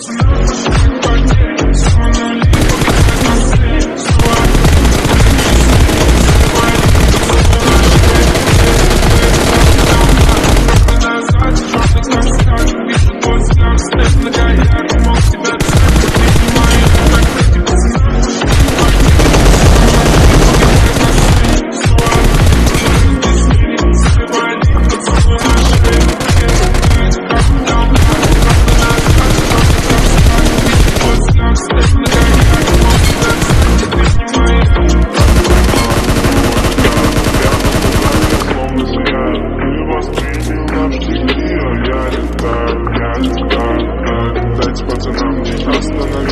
to you. остановить